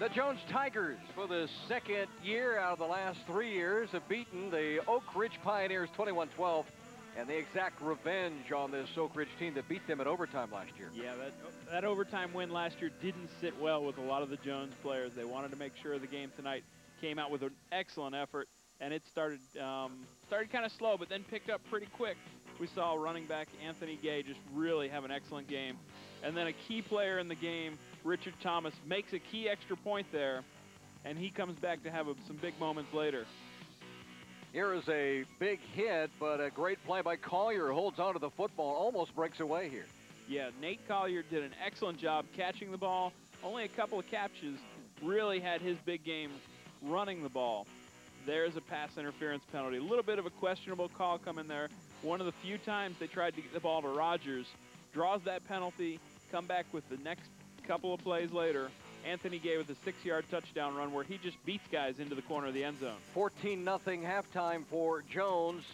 The Jones Tigers, for the second year out of the last three years, have beaten the Oak Ridge Pioneers 21-12 and the exact revenge on this Oak Ridge team that beat them in overtime last year. Yeah, that, that overtime win last year didn't sit well with a lot of the Jones players. They wanted to make sure the game tonight came out with an excellent effort, and it started um, started kind of slow, but then picked up pretty quick. We saw running back Anthony Gay just really have an excellent game. And then a key player in the game, Richard Thomas, makes a key extra point there, and he comes back to have a, some big moments later. Here is a big hit, but a great play by Collier. Holds onto the football, almost breaks away here. Yeah, Nate Collier did an excellent job catching the ball. Only a couple of catches. Really had his big game running the ball. There's a pass interference penalty. A little bit of a questionable call coming there. One of the few times they tried to get the ball to Rogers. Draws that penalty, come back with the next couple of plays later, Anthony Gay with a six-yard touchdown run where he just beats guys into the corner of the end zone. 14 nothing halftime for Jones.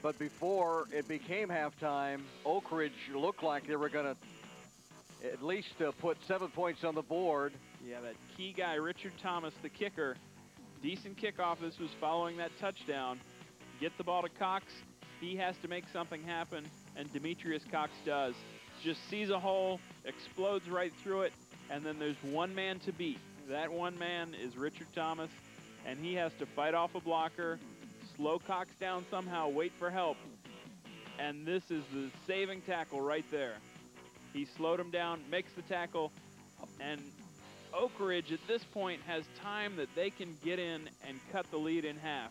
But before it became halftime, Oak Ridge looked like they were going to at least uh, put seven points on the board. Yeah, that key guy, Richard Thomas, the kicker, decent kickoff. This was following that touchdown. Get the ball to Cox. He has to make something happen, and Demetrius Cox does. Just sees a hole, explodes right through it, and then there's one man to beat. That one man is Richard Thomas, and he has to fight off a blocker, slow Cox down somehow, wait for help. And this is the saving tackle right there. He slowed him down, makes the tackle, and Oak Ridge at this point has time that they can get in and cut the lead in half.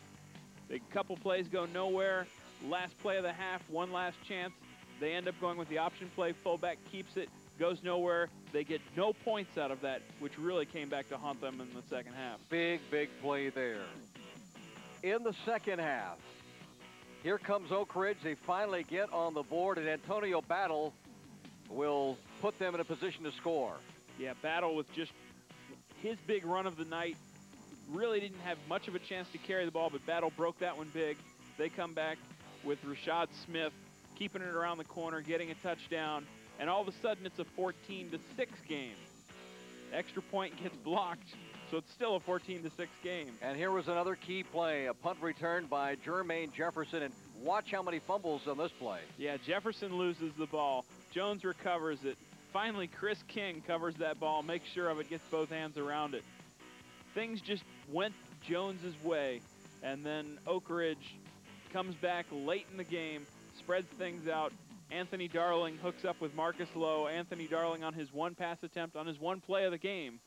A couple plays go nowhere. Last play of the half, one last chance. They end up going with the option play. Fullback keeps it, goes nowhere. They get no points out of that, which really came back to haunt them in the second half. Big, big play there. In the second half, here comes Oak Ridge. They finally get on the board, and Antonio Battle will put them in a position to score. Yeah, Battle with just his big run of the night. Really didn't have much of a chance to carry the ball, but Battle broke that one big. They come back with Rashad Smith keeping it around the corner, getting a touchdown, and all of a sudden it's a 14 to 6 game. Extra point gets blocked, so it's still a 14 to 6 game. And here was another key play, a punt return by Jermaine Jefferson, and watch how many fumbles on this play. Yeah, Jefferson loses the ball. Jones recovers it. Finally, Chris King covers that ball, makes sure of it, gets both hands around it. Things just went Jones's way, and then Oak Ridge comes back late in the game, spreads things out. Anthony Darling hooks up with Marcus Lowe. Anthony Darling on his one pass attempt, on his one play of the game,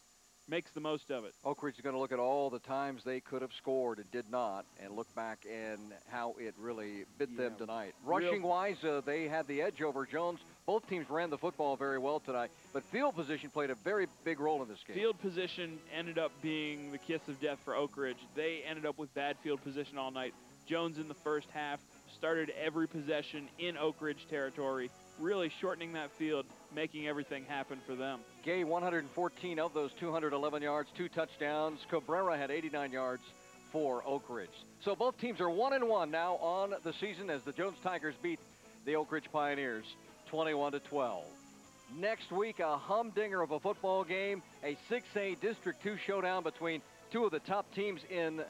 makes the most of it. Oak Ridge is going to look at all the times they could have scored and did not, and look back and how it really bit yeah, them tonight. Rushing wise, uh, they had the edge over Jones. Both teams ran the football very well tonight, but field position played a very big role in this game. Field position ended up being the kiss of death for Oak Ridge. They ended up with bad field position all night. Jones in the first half started every possession in Oak Ridge territory, really shortening that field, making everything happen for them. Gay 114 of those 211 yards, two touchdowns. Cabrera had 89 yards for Oak Ridge. So both teams are one and one now on the season as the Jones Tigers beat the Oak Ridge Pioneers 21 to 12. Next week, a humdinger of a football game, a 6A District 2 showdown between two of the top teams in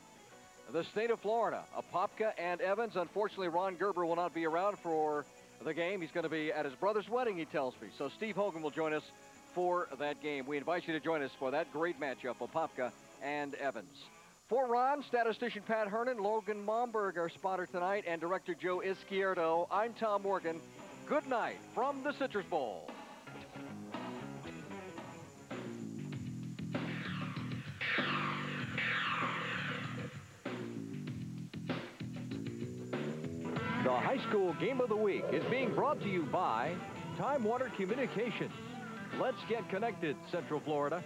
the state of Florida. Apopka and Evans. Unfortunately, Ron Gerber will not be around for the game. He's going to be at his brother's wedding, he tells me. So Steve Hogan will join us for that game. We invite you to join us for that great matchup, Apopka and Evans. For Ron, statistician Pat Hernan, Logan Momberg, our spotter tonight, and director Joe Izquierdo, I'm Tom Morgan. Good night from the Citrus Bowl. The High School Game of the Week is being brought to you by Time Warner Communications. Let's get connected, Central Florida.